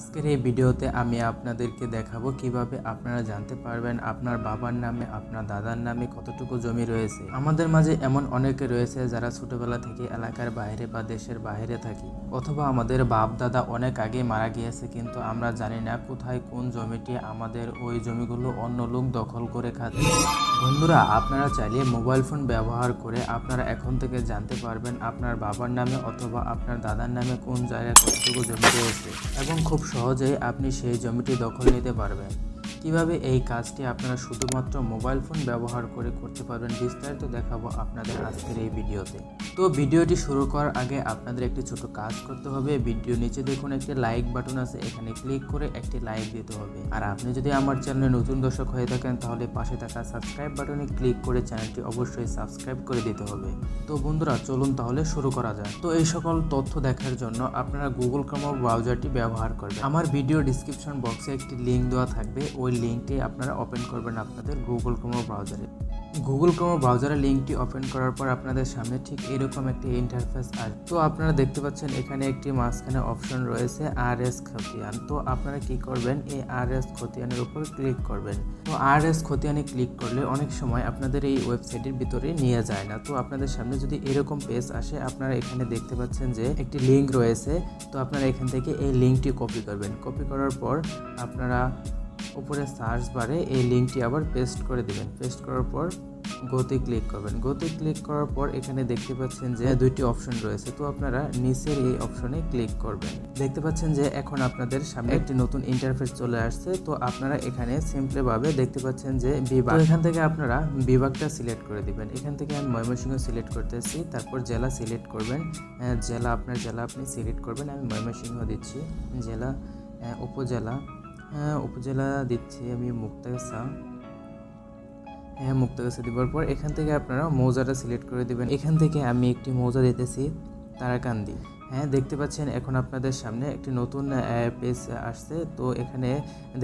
আজকের এই ভিডিওতে আমি আপনাদেরকে দেখাবো কীভাবে আপনারা জানতে পারবেন আপনার বাবার নামে, আপনার দাদার নামে কতটুকু জমি রয়েছে। আমাদের মাঝে এমন অনেকে রয়েছে যারা ছোটবেলা থেকে এলাকার বাইরে বা দেশের বাইরে থাকি, অথবা আমাদের বাপ দাদা অনেক আগে মারা গিয়েছে, কিন্তু আমরা জানি না কোথায় কোন জমিটি, আমাদের ওই জমিগুলো অন্য লোক দখল করে খাচ্ছে। বন্ধুরা, আপনারা চাইলে মোবাইল ফোন ব্যবহার করে আপনারা এখন থেকে জানতে পারবেন আপনার বাবার নামে অথবা আপনার দাদার নামে কোন জায়গায় কতটুকু জমি রয়েছে। এবং খুব সহজেই আপনি সেই জমিটি দখল নিতে পারবেন। কীভাবে এই কাজটি আপনারা শুধুমাত্র মোবাইল ফোন ব্যবহার করে করতে পারবেন বিস্তারিত দেখাবো আপনাদের আজকের এই ভিডিওতে। তো ভিডিওটি শুরু করার আগে আপনাদের একটি ছোট কাজ করতে হবে। ভিডিও নিচে দেখুন একটি লাইক বাটন আছে, এখানে ক্লিক করে একটি লাইক দিতে হবে। আর আপনি যদি আমার চ্যানেলে নতুন দর্শক হয়ে থাকেন, তাহলে পাশে থাকা সাবস্ক্রাইব বাটনে ক্লিক করে চ্যানেলটি অবশ্যই সাবস্ক্রাইব করে দিতে হবে। তো বন্ধুরা, চলুন তাহলে শুরু করা যায় তো এই সকল তথ্য দেখার জন্য আপনারা গুগল ক্রোম ব্রাউজারটি ব্যবহার করবেন। আমার ভিডিও ডিসক্রিপশন বক্সে একটি লিঙ্ক দেওয়া থাকবে। ওই লিঙ্কটি আপনারা ওপেন করবেন আপনাদের গুগল ক্রোম ব্রাউজারে গুগল ক্রোম ব্রাউজারে লিঙ্কটি ওপেন করার পর আপনাদের সামনে ঠিক এরকম একটি ইন্টারফেস আসবে তো আপনারা দেখতে পাচ্ছেন এখানে একটি মাঝখানে অপশন রয়েছে আর এস খতিয়ান তো আপনারা কি করবেন, এই আর এস খতিয়ানের উপর ক্লিক করবেন। তো আর এস খতিয়ানে ক্লিক করলে অনেক সময় আপনাদের এই ওয়েবসাইটের ভিতরে নিয়ে যায় না। তো আপনাদের সামনে যদি এরকম পেজ আসে, আপনারা এখানে দেখতে পাচ্ছেন যে একটি লিঙ্ক রয়েছে। তো আপনারা এখান থেকে এই লিঙ্কটি কপি করবেন। কপি করার পর আপনারা উপরে সার্চ বারে এই লিঙ্কটি আবার পেস্ট করে দিবেন। পেস্ট করার পর গোতে ক্লিক করবেন। গোতে ক্লিক করার পর এখানে দেখতে পাচ্ছেন যে দুইটি অপশন রয়েছে। তো আপনারা নিচের এই অপশনে ক্লিক করবেন। দেখতে পাচ্ছেন যে এখন আপনাদের সামনে একটি নতুন ইন্টারফেস চলে আসছে। তো আপনারা এখানে সিম্পলি ভাবে দেখতে পাচ্ছেন যে বিভাগ। এখান থেকে আপনারা বিভাগটা সিলেক্ট করে দিবেন। এখান থেকে আমি ময়মনসিংহ সিলেক্ট করতেছি। তারপর জেলা সিলেক্ট করবেন। জেলা, আপনার জেলা আপনি সিলেক্ট করবেন। আমি ময়মনসিংহ দিচ্ছি। জেলা উপজেলা। উপজেলা দিচ্ছি আমি মুক্তাগাছা। হ্যাঁ মুক্তাগাছা দেওয়ার পর এখান থেকে আপনারা মৌজাটা সিলেক্ট করে দেবেন। এখান থেকে আমি একটি মৌজা দিতেছি, তারাকান্দি। হ্যাঁ দেখতে পাচ্ছেন এখন আপনাদের সামনে একটি নতুন পেজ আসছে। তো এখানে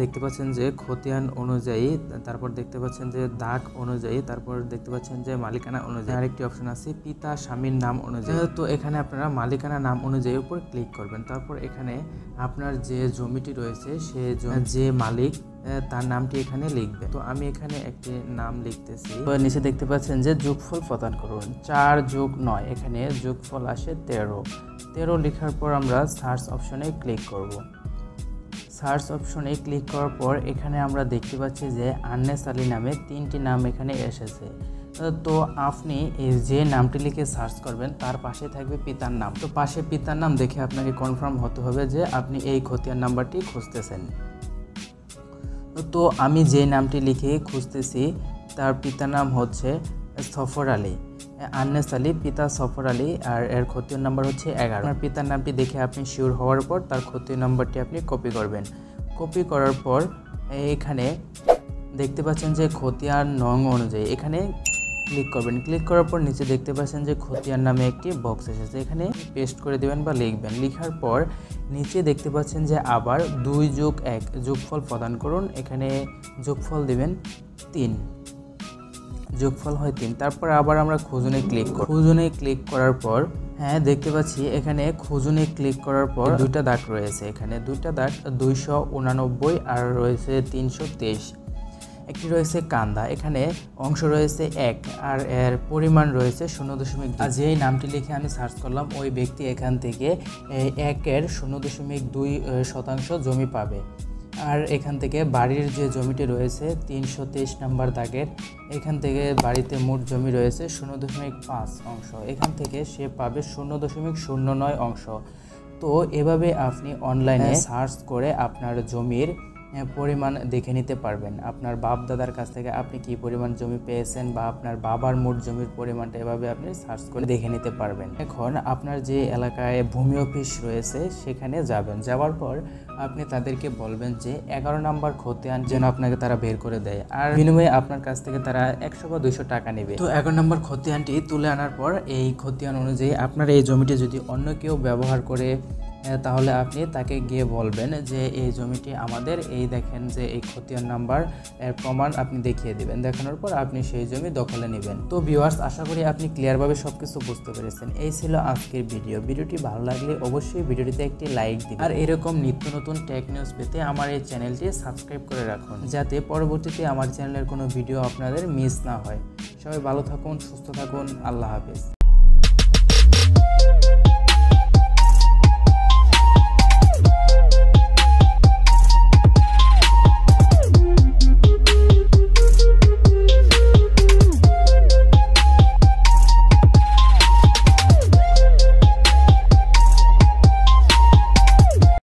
দেখতে পাচ্ছেন যে খতিয়ান অনুযায়ী, তারপর দেখতে পাচ্ছেন যে দাগ অনুযায়ী, তারপর দেখতে পাচ্ছেন যে মালিকানা অনুযায়ী। আরেকটি অপশন আছে পিতা স্বামীর নাম অনুযায়ী। তো এখানে আপনারা মালিকানা নাম অনুযায়ী উপর ক্লিক করবেন। তারপর এখানে আপনার যে জমিটি রয়েছে, সে যে মালিক তার নামটি এখানে লিখবে। তো আমি এখানে একটি নাম লিখতেছি। নিচে দেখতে পাচ্ছেন যে যোগফল প্রদান করুন। চার যোগ নয়, এখানে যোগফল আসে তেরো। তেরো লেখার পর আমরা সার্চ অপশনে ক্লিক করব। সার্চ অপশনে ক্লিক করার পর এখানে আমরা দেখতে পাচ্ছি যে আন্নেস আলী নামে তিনটি নাম এখানে এসেছে। তো আপনি যে নামটি লিখে সার্চ করবেন, তার পাশে থাকবে পিতার নাম। তো পাশে পিতার নাম দেখে আপনাকে কনফার্ম হতে হবে যে আপনি এই খতিয়ান নাম্বারটি খুঁজতেছেন। তো আমি যে নামটি লিখে খুঁজতেছি, তার পিতার নাম হচ্ছে সফর আলী। আন্নেস আলী, পিতা সফর আলী, আর এর ক্ষতির নাম্বার হচ্ছে এগারো। আপনার পিতার নামটি দেখে আপনি শিওর হওয়ার পর তার ক্ষতির নাম্বারটি আপনি কপি করবেন। কপি করার পর এখানে দেখতে পাচ্ছেন যে খতিয়ান নং অনুযায়ী, এখানে ক্লিক করবেন। ক্লিক করার পর নিচে দেখতে পাচ্ছেন যে খতিয়ান নামে একটি বক্স এসেছে। এখানে পেস্ট করে দেবেন বা লিখবেন। লেখার পর নিচে দেখতে পাচ্ছেন যে আবার দুই যোগ এক, যোগফল প্রদান করুন। এখানে যোগফল দিবেন তিন। যোগফল হয় তিন। তারপর আবার আমরা খুঁজুনে ক্লিক করি খুঁজুনে ক্লিক করার পর হ্যাঁ দেখতে পাচ্ছি এখানে খুঁজুনে ক্লিক করার পর দুইটা দাগ রয়েছে। এখানে দুইটা দাগ দুইশো উনানব্বই আর রয়েছে তিনশো তেইশ। একটি রয়েছে কান্দা এখানে অংশ রয়েছে এক আর এর পরিমাণ রয়েছে শূন্য দশমিক যেই নামটি লিখে আমি সার্চ করলাম ওই ব্যক্তি এখান থেকে একের শূন্য দশমিক দুই শতাংশ জমি পাবে। আর এখান থেকে বাড়ির যে জমিটি রয়েছে তিনশো তেইশ নাম্বার দাগের এখান থেকে বাড়িতে মোট জমি রয়েছে শূন্য দশমিক পাঁচ অংশ। এখান থেকে সে পাবে শূন্য দশমিক শূন্য নয় অংশ। তো এভাবে আপনি অনলাইনে সার্চ করে আপনার জমির পরিমাণ দেখে নিতে পারবেন। আপনার বাপ দাদার কাছ থেকে আপনি কি পরিমাণ জমি পেয়েছেন বা আপনার বাবার মোট জমির পরিমাণটা এভাবে আপনি সার্চ করে দেখে নিতে পারবেন। এখন আপনার যে এলাকায় ভূমি অফিস রয়েছে, সেখানে যাবেন। যাওয়ার পর আপনি তাদেরকে বলবেন যে, এগারো নাম্বার খতিয়ান যেন আপনাকে তারা বের করে দেয়। আর বিনিময়ে আপনার কাছ থেকে তারা একশো বা দুইশো টাকা নেবে। তো এগারো নম্বর খতিয়ানটি তুলে আনার পর, এই খতিয়ান অনুযায়ী আপনার এই জমিটি যদি অন্য কেউ ব্যবহার করে তাহলে আপনি তাকে গিয়ে বলবেন যে, এই জমিটি আমাদের, এই দেখেন যে, এই খতিয়ান নাম্বার, এর প্রমাণ আপনি দেখিয়ে দিবেন। দেখানোর পর আপনি সেই জমি দখলে নেবেন। তো ভিউয়ার্স আশা করি আপনি ক্লিয়ারভাবে সব কিছু বুঝতে পেরেছেন। এই ছিল আজকের ভিডিও ভিডিওটি ভালো লাগলে অবশ্যই ভিডিওটিতে একটি লাইক দিন আর এরকম নিত্য নতুন টেক নিউজ পেতে আমার এই চ্যানেলটি সাবস্ক্রাইব করে রাখুন, যাতে পরবর্তীতে আমার চ্যানেলের কোনো ভিডিও আপনাদের মিস না হয়। সবাই ভালো থাকুন, সুস্থ থাকুন। আল্লাহ হাফেজ।